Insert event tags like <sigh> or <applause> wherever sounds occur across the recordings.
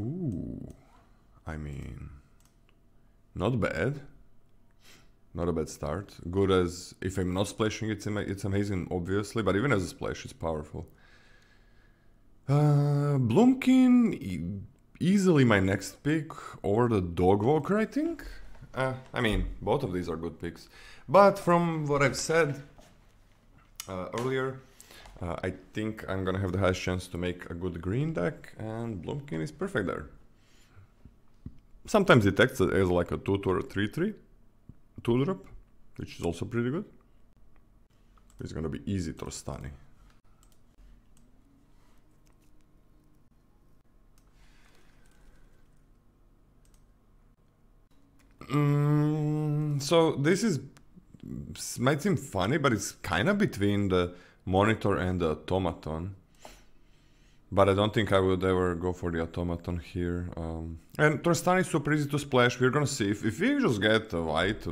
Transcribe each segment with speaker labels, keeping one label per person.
Speaker 1: Ooh, I mean, not bad. Not a bad start. Good as if I'm not splashing, it's ama it's amazing, obviously. But even as a splash, it's powerful. Uh, Bloomkin, e easily my next pick, or the Dog Walker, I think. Uh, I mean, both of these are good picks. But from what I've said uh, earlier, uh, I think I'm gonna have the highest chance to make a good green deck, and Bloomkin is perfect there. Sometimes it acts as like a 2 or a 3 3 2 drop, which is also pretty good. It's gonna be easy Trostani. Mm, so this is might seem funny, but it's kind of between the monitor and the automaton. But I don't think I would ever go for the automaton here. Um, and Trostani is super easy to splash. We're gonna see if, if we just get a white,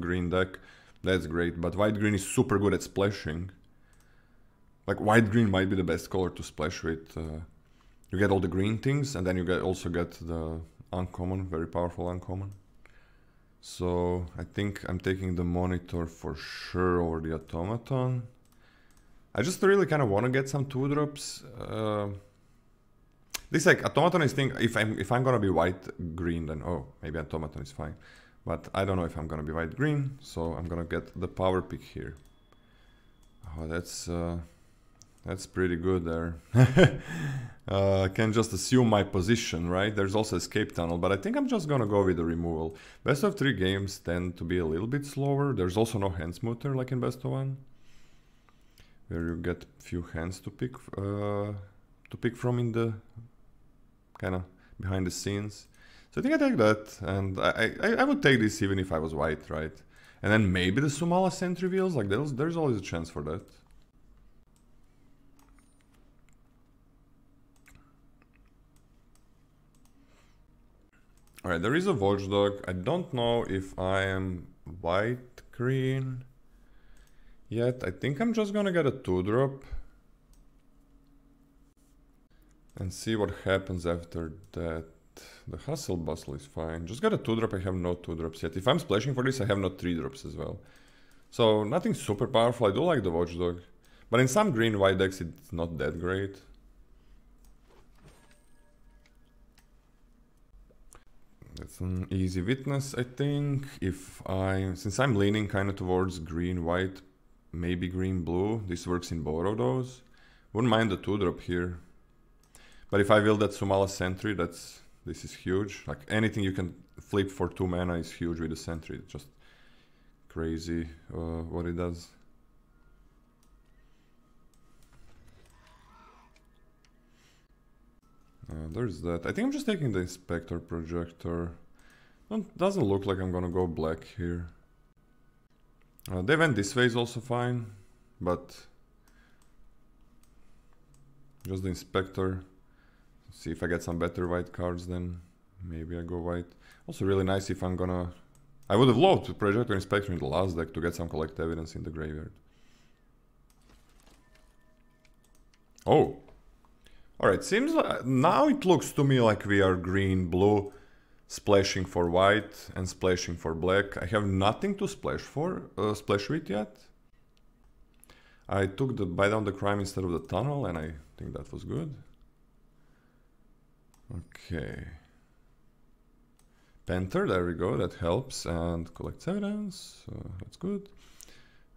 Speaker 1: green deck, that's great. But white green is super good at splashing. Like white green might be the best color to splash with. Uh, you get all the green things, and then you get also get the uncommon, very powerful uncommon. So I think I'm taking the monitor for sure over the automaton. I just really kind of want to get some two drops. Uh, this like automaton is thing. If I'm if I'm gonna be white green, then oh maybe automaton is fine. But I don't know if I'm gonna be white green, so I'm gonna get the power pick here. Oh, that's uh, that's pretty good there. <laughs> uh, I can just assume my position, right? There's also escape tunnel, but I think I'm just gonna go with the removal. Best of three games tend to be a little bit slower. There's also no hand smoother like in best of one, where you get few hands to pick uh, to pick from in the kind of behind the scenes. So I think I take that, and I, I, I would take this even if I was white, right? And then maybe the Sumala Scent reveals, like there's, there's always a chance for that. Alright, there is a watchdog. I don't know if I am white, green yet. I think I'm just gonna get a 2-drop. And see what happens after that. The hustle bustle is fine. Just got a 2-drop, I have no 2-drops yet. If I'm splashing for this, I have no 3-drops as well. So nothing super powerful. I do like the watchdog. But in some green white decks, it's not that great. That's an easy witness, I think. If I, since I'm leaning kind of towards green, white, maybe green, blue, this works in both of those. Wouldn't mind the two drop here. But if I will that Sumala Sentry, that's, this is huge. Like anything you can flip for two mana is huge with the Sentry. It's just crazy uh, what it does. Uh, there's that. I think I'm just taking the inspector Projektor. Don't, doesn't look like I'm gonna go black here. Uh, they went this way is also fine, but just the inspector. See if I get some better white cards, then maybe I go white. Also really nice if I'm gonna... I would have loved to Projektor inspector in the last deck to get some collect evidence in the graveyard. Oh, Alright, seems like now it looks to me like we are green, blue, splashing for white and splashing for black. I have nothing to splash for, uh, splash with yet. I took the buy down the crime instead of the tunnel and I think that was good. Okay. Panther, there we go, that helps and collects evidence, uh, that's good.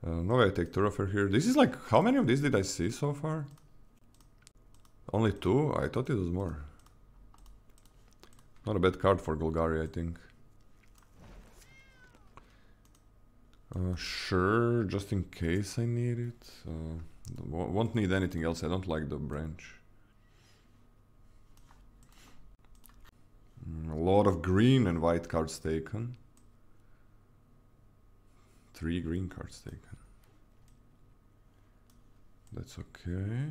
Speaker 1: Uh, now I take Thoroughfare here. This is like, how many of these did I see so far? Only two? I thought it was more. Not a bad card for Golgari, I think. Uh, sure, just in case I need it. Uh, won't need anything else, I don't like the branch. Mm, a lot of green and white cards taken. Three green cards taken. That's okay.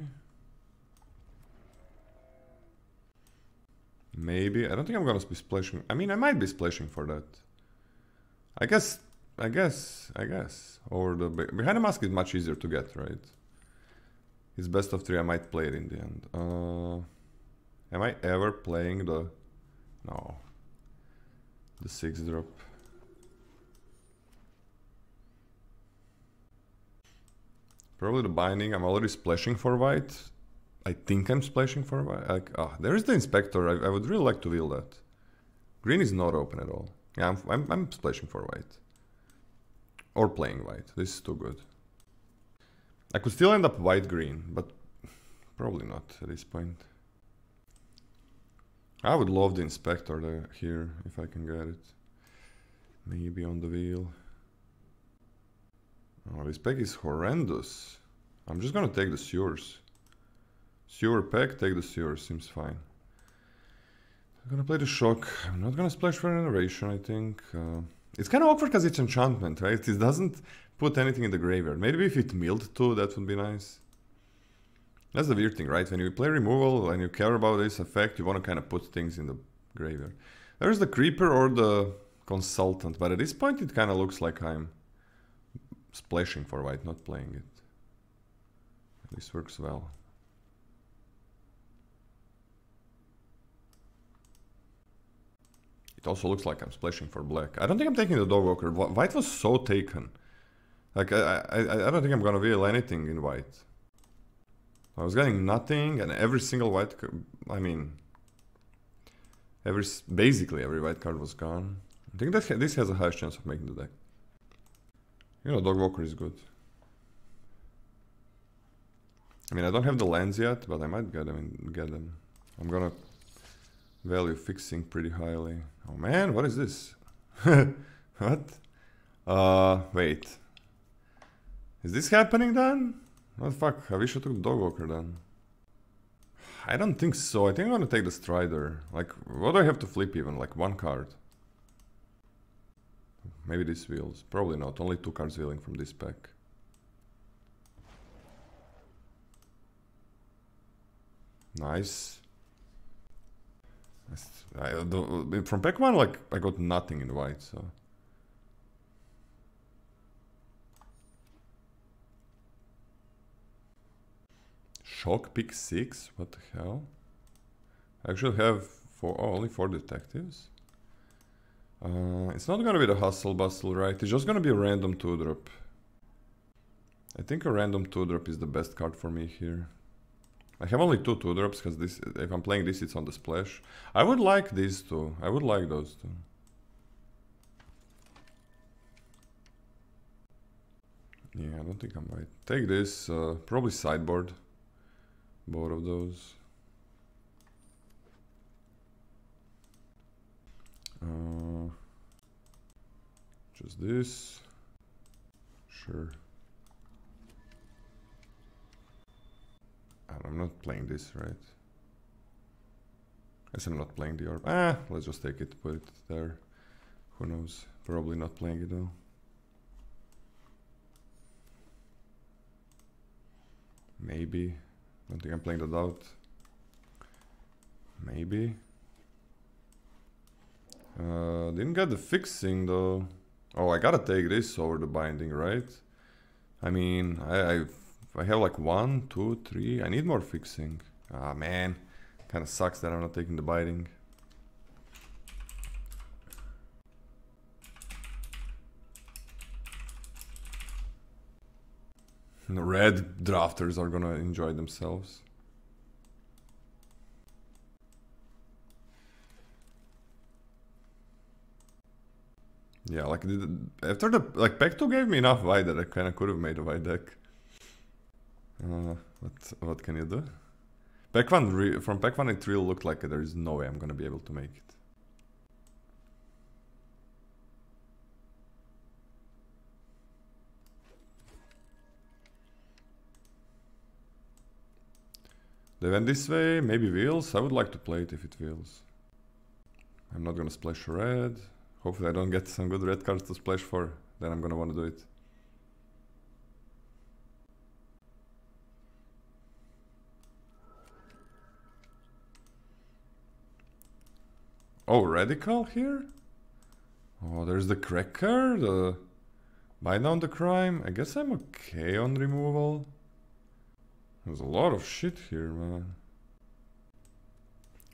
Speaker 1: Maybe. I don't think I'm gonna be splashing. I mean, I might be splashing for that. I guess, I guess, I guess. Or the behind the mask is much easier to get, right? It's best of three. I might play it in the end. Uh, Am I ever playing the... No. The 6 drop. Probably the binding. I'm already splashing for white. I think I'm splashing for white. Like, ah, there is the inspector. I, I, would really like to wheel that. Green is not open at all. Yeah, I'm, I'm, I'm splashing for white. Or playing white. This is too good. I could still end up white-green, but probably not at this point. I would love the inspector there, here, if I can get it. Maybe on the wheel. Oh, this pack is horrendous. I'm just gonna take the sewers. Sewer pack, take the sewer, seems fine. I'm gonna play the shock. I'm not gonna splash for regeneration, I think. Uh, it's kind of awkward because it's enchantment, right? It doesn't put anything in the graveyard. Maybe if it milled too, that would be nice. That's the weird thing, right? When you play removal and you care about this effect, you want to kind of put things in the graveyard. There's the creeper or the consultant, but at this point it kind of looks like I'm splashing for white, not playing it. This works well. It also looks like I'm splashing for black. I don't think I'm taking the dog walker. White was so taken. Like, I, I, I don't think I'm gonna wheel anything in white. I was getting nothing and every single white, I mean, every basically every white card was gone. I think that this has a high chance of making the deck. You know, Dog Walker is good. I mean, I don't have the lands yet, but I might get them. Get them. I'm gonna value fixing pretty highly. Oh man, what is this? <laughs> what? Uh, wait. Is this happening then? What the fuck? I wish I took the Dog Walker then. I don't think so. I think I'm gonna take the Strider. Like, what do I have to flip even? Like one card. Maybe this wheels. Probably not. Only two cards wheeling from this pack. Nice. I, the, from pack one, like I got nothing in white, so. Shock pick six. What the hell? I actually have four. Oh, only four detectives. Uh, it's not gonna be the hustle bustle, right? It's just gonna be a random 2-drop. I think a random 2-drop is the best card for me here. I have only two 2-drops because this if I'm playing this it's on the splash. I would like these two. I would like those two. Yeah, I don't think I might. Take this, uh, probably sideboard. Both of those. Uh, just this. Sure. I'm not playing this, right? Guess I'm not playing the orb. Ah, let's just take it, put it there. Who knows? Probably not playing it though. Maybe. Don't think I'm playing the out. Maybe. Uh, didn't get the fixing though. Oh, I gotta take this over the binding, right? I mean, I, I, I have like one, two, three. I need more fixing. Ah, man. Kind of sucks that I'm not taking the biting. The red drafters are gonna enjoy themselves. Yeah, like after the like pack two gave me enough white that I kind of could have made a white deck. Uh, what what can you do? Pack one from pack one it really looked like there is no way I'm gonna be able to make it. They went this way, maybe wheels. I would like to play it if it wheels. I'm not gonna splash red. Hopefully I don't get some good red cards to splash for, then I'm gonna wanna do it. Oh, radical here? Oh, there's the cracker, the Buy down the crime. I guess I'm okay on removal. There's a lot of shit here, man.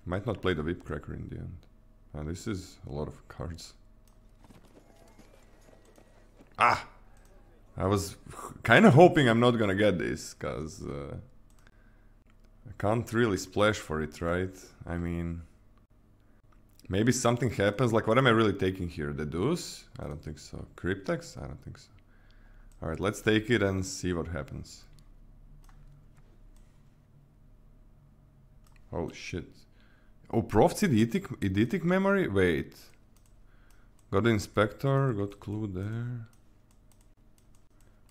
Speaker 1: Might not play the Whip Cracker in the end. And this is a lot of cards. Ah! I was kind of hoping I'm not gonna get this, cause uh, I can't really splash for it, right? I mean, maybe something happens. Like, what am I really taking here? The Deuce? I don't think so. Cryptex? I don't think so. All right, let's take it and see what happens. Oh shit. Oh, Proft's eidetic, eidetic memory? Wait. Got the inspector, got clue there.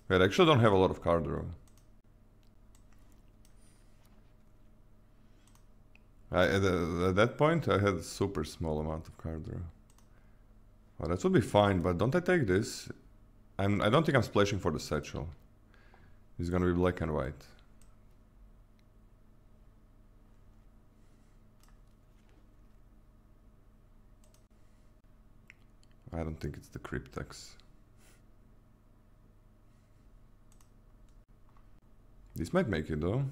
Speaker 1: Wait, I actually don't have a lot of card draw. I, at, at, that point, I had a super small amount of card draw. Well, that would be fine, but don't I take this? I'm, I don't think I'm splashing for the satchel. It's gonna be black and white. I don't think it's the Cryptex. This might make it though.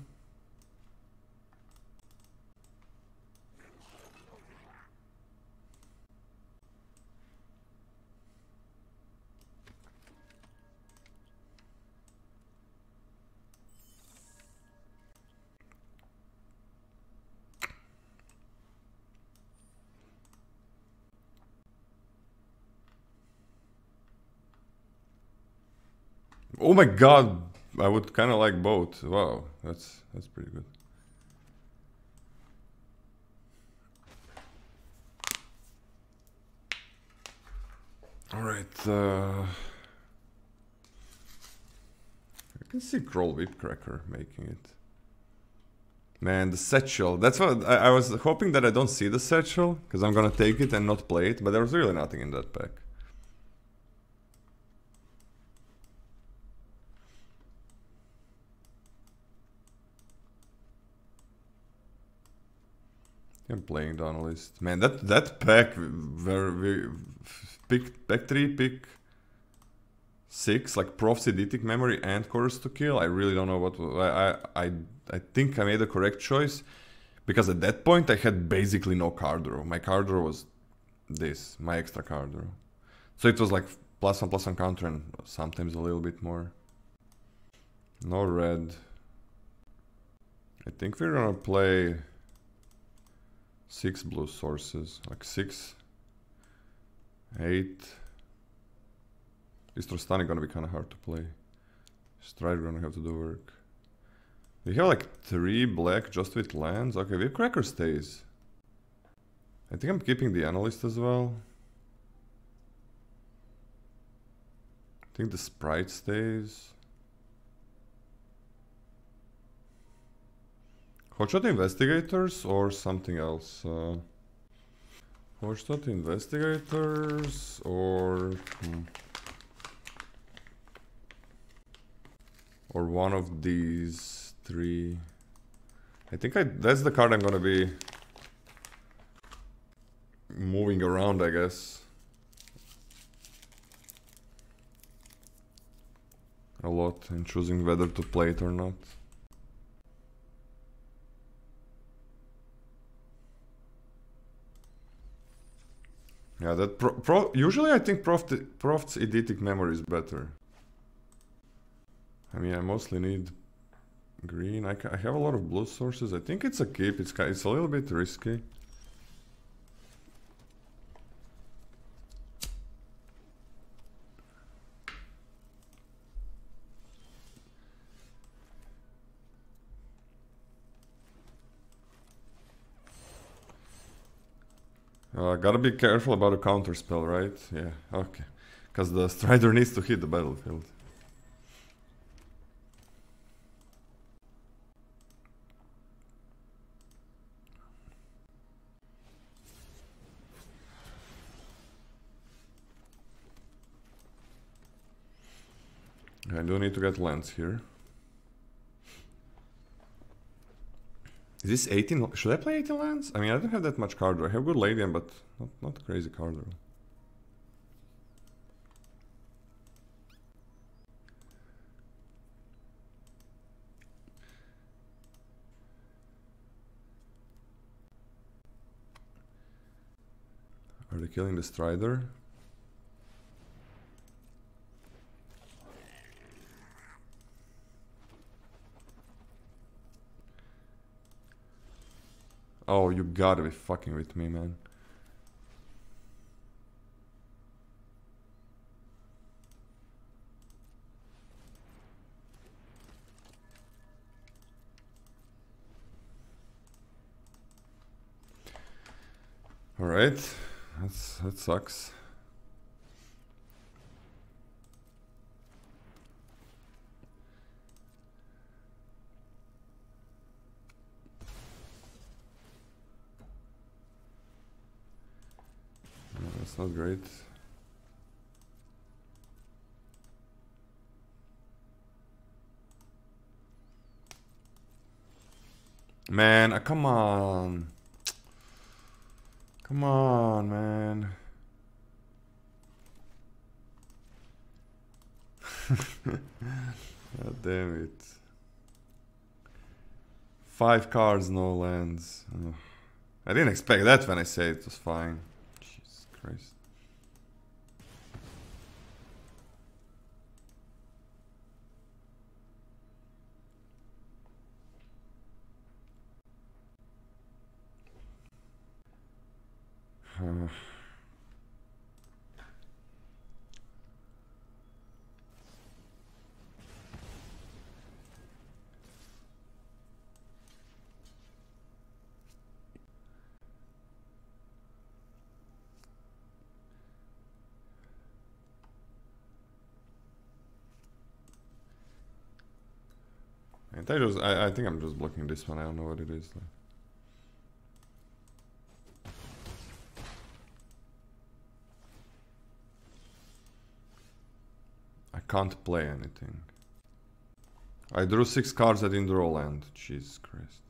Speaker 1: Oh my god, I would kind of like both. Wow, that's that's pretty good. All right. Uh, I can see Kraul Whipcracker making it. Man, the satchel. That's what I, I was hoping that I don't see the satchel because I'm gonna take it and not play it. But there's really nothing in that pack. I'm playing the analyst. Man, that that pack where we pick pack three, pick six, like eidetic memory and Chorus to Kill. I really don't know what I I I think I made the correct choice because at that point I had basically no card draw. My card draw was this, my extra card draw. So it was like plus one plus one counter and sometimes a little bit more. No red. I think we're gonna play six blue sources, like six, eight. This Trostani gonna be kind of hard to play. Strider gonna have to do work. We have like three black just with lands. Okay, we have Cracker stays. I think I'm keeping the analyst as well. I think the sprite stays. Hotshot Investigators or something else? Uh, Hotshot Investigators or... Hmm, or one of these three. I think I that's the card I'm gonna be moving around, I guess. A lot and choosing whether to play it or not. Yeah, that pro, pro usually I think prof Proft's eidetic memory is better. I mean, I mostly need green. I, I have a lot of blue sources. I think it's a keep. It's it's a little bit risky. Uh, gotta be careful about a counter spell, right? Yeah, okay. Because the Strider needs to hit the battlefield. I do need to get lands here. Is this 18? Should I play 18 lands? I mean, I don't have that much card draw. I have good Ladian, but not, not crazy card draw. Are they killing the Strider? You gotta be fucking with me, man. Alright, that's that sucks. No, that's not great. Man, uh, come on. Come on, man. <laughs> God damn it. Five cards, no lands. Ugh. I didn't expect that when I said it was fine. Christ. Uh, <sighs> <sighs> I just, I, I think I'm just blocking this one. I don't know what it is. I can't play anything. I drew six cards, I didn't draw land. Jesus Christ.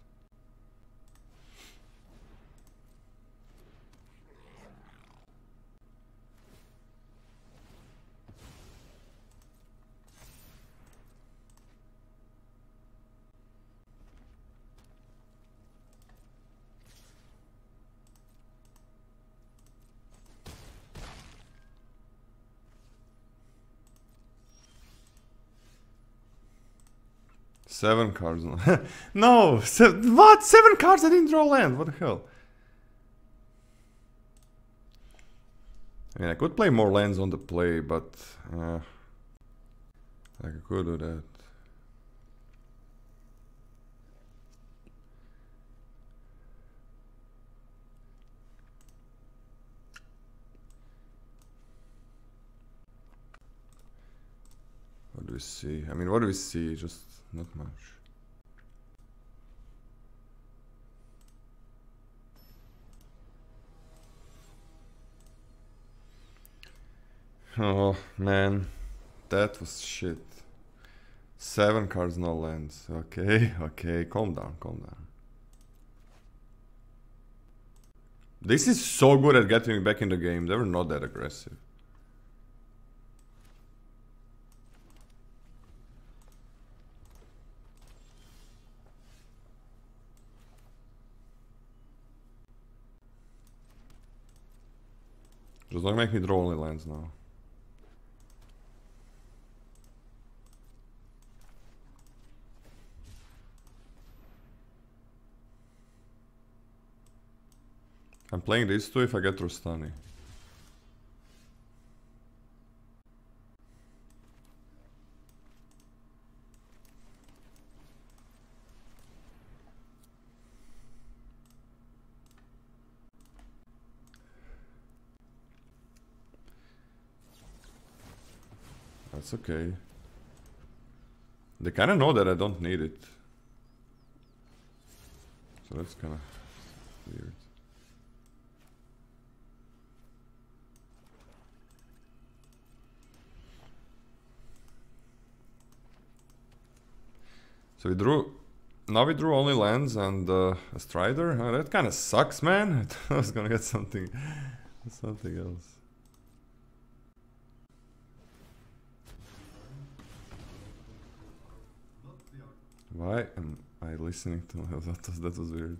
Speaker 1: Seven cards. <laughs> no, se what? Seven cards? I didn't draw land. What the hell? I mean, I could play more lands on the play, but uh, I could do that. What do we see? I mean, what do we see? Just not much. Oh man, that was shit. Seven cards, no lands. Okay, <laughs> okay, calm down, calm down. This is so good at getting back in the game. They were not that aggressive. Just don't make me draw only lands now. I'm playing these two if I get Trostani. That's okay. They kind of know that I don't need it. So that's kind of weird. So we drew... Now we drew only lands and uh, a Strider. Oh, that kind of sucks, man. <laughs> I was gonna get something... something else. Why am I listening to that was that was weird.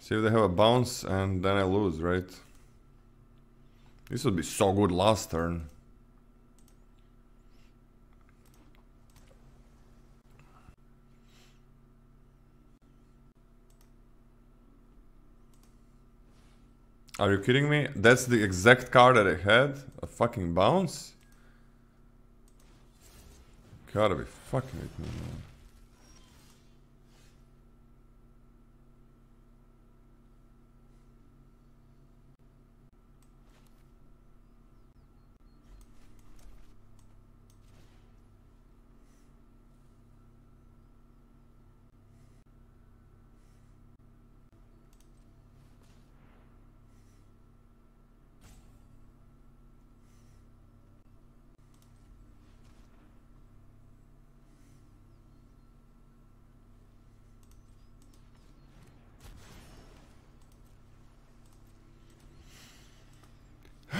Speaker 1: See if they have a bounce and then I lose, right? This would be so good last turn. Are you kidding me? That's the exact card that I had? A fucking bounce? Gotta be fucking with me, man.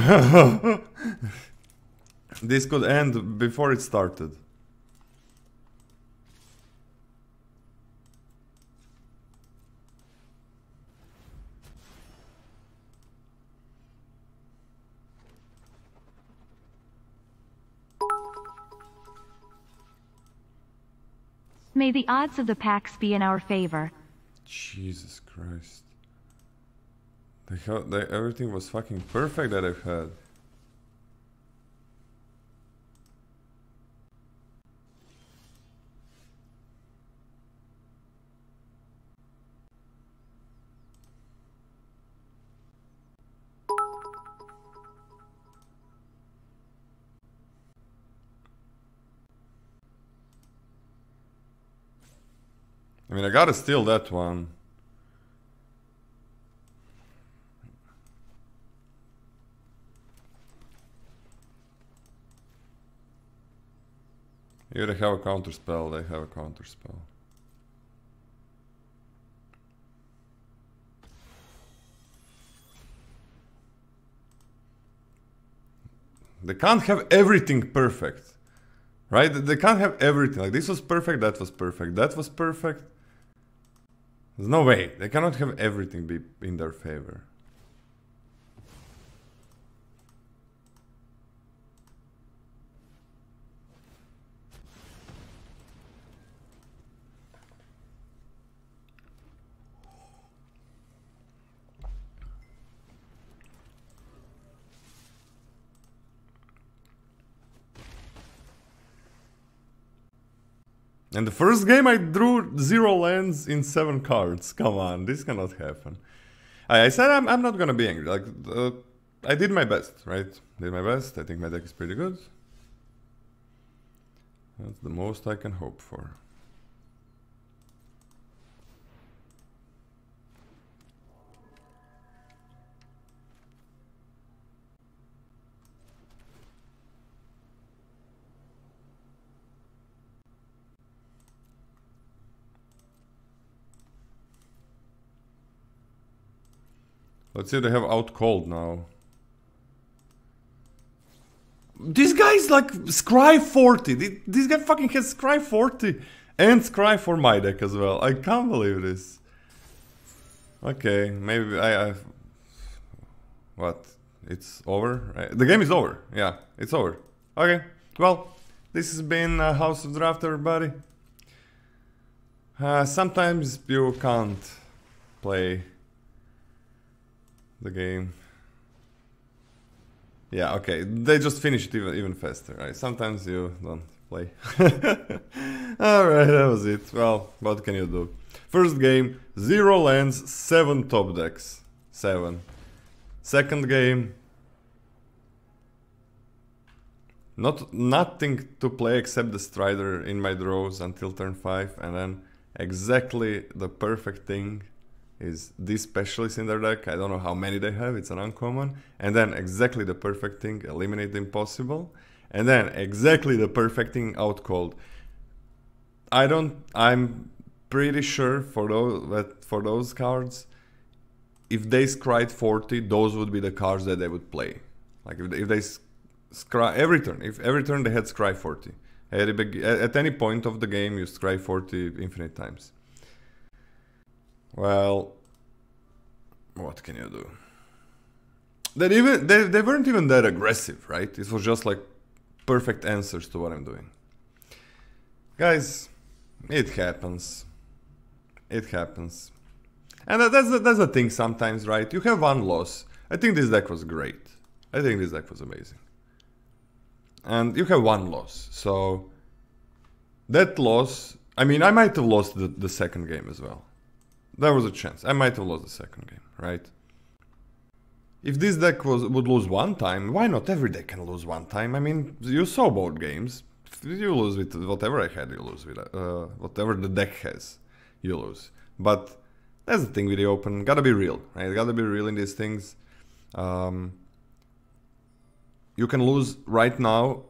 Speaker 1: <laughs> this could end before it started.
Speaker 2: May the odds of the packs be in our favor.
Speaker 1: Jesus Christ. They had, they, everything was fucking perfect that I've had. I mean, I gotta steal that one. They have a counter spell, they have a counter spell. They can't have everything perfect. Right? They can't have everything. Like this was perfect, that was perfect, that was perfect. There's no way. They cannot have everything be in their favor. And the first game I drew zero lands in seven cards. Come on, this cannot happen. I, I said I'm, I'm not gonna be angry. Like, uh, I did my best, right? Did my best. I think my deck is pretty good. That's the most I can hope for. Let's see, they have out cold now. This guy's like Scry 40. This guy fucking has Scry 40 and Scry for my deck as well. I can't believe this. Okay, maybe I, I what? It's over? The game is over. Yeah, it's over. Okay, well, this has been uh, House of Draft, everybody. Uh, sometimes you can't play the game. Yeah, okay. They just finish it even even faster, right? Sometimes you don't play. <laughs> Alright, that was it. Well, what can you do? First game, zero lands, seven top decks. Seven. Second game, not nothing to play except the Strider in my draws until turn 5 and then exactly the perfect thing is this specialist in their deck. I don't know how many they have, it's an uncommon. And then exactly the perfect thing, eliminate the impossible. And then exactly the perfect thing out cold. I don't I'm pretty sure for those that for those cards, if they scried 40, those would be the cards that they would play. Like if they, if they scry every turn, if every turn they had scry 40. At, at any point of the game, you scry 40 infinite times. Well, what can you do? That even they, they weren't even that aggressive, right? It was just like perfect answers to what I'm doing. Guys, it happens. It happens. And that's the, that's the thing sometimes, right? You have one loss. I think this deck was great. I think this deck was amazing. And you have one loss. So that loss, I mean, I might have lost the, the second game as well. There was a chance. I might have lost the second game, right? If this deck was would lose one time, why not every deck can lose one time? I mean, you saw both games. You lose with whatever I had, you lose with uh, whatever the deck has, you lose. But that's the thing with the open. Gotta be real, right? Gotta be real in these things. Um, you can lose right now,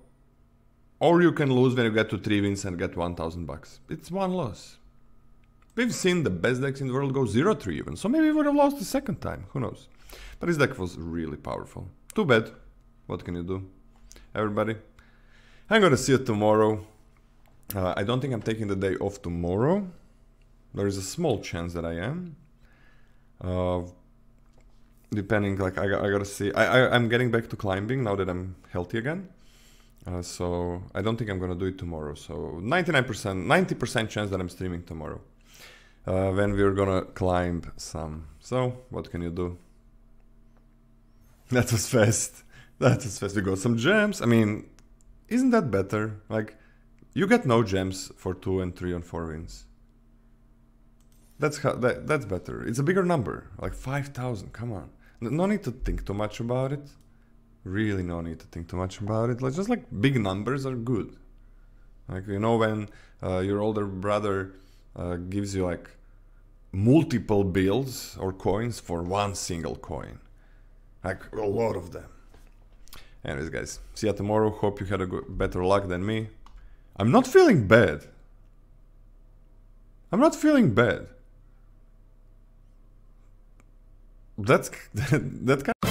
Speaker 1: or you can lose when you get to three wins and get 1,000 bucks. It's one loss. We've seen the best decks in the world go 0-3 even, so maybe we would have lost the second time, who knows. But his deck was really powerful. Too bad. What can you do? Everybody. I'm gonna see you tomorrow. Uh, I don't think I'm taking the day off tomorrow. There is a small chance that I am. Uh, depending, like I, I gotta see. I, I I'm getting back to climbing now that I'm healthy again. Uh, so I don't think I'm gonna do it tomorrow. So 99%, 90% chance that I'm streaming tomorrow. Uh, when we're gonna climb some. So what can you do? <laughs> That was fast. That was fast. We got some gems. I mean, isn't that better? Like, you get no gems for two and three and four wins. That's how, that, that's better. It's a bigger number, like five thousand. Come on, no need to think too much about it. Really, no need to think too much about it. Like just like big numbers are good. Like you know when uh, your older brother uh, gives you like multiple bills or coins for one single coin like a lot of them. Anyways, guys, see you tomorrow. Hope you had a better luck than me. I'm not feeling bad. I'm not feeling bad. That's <laughs> that, kind.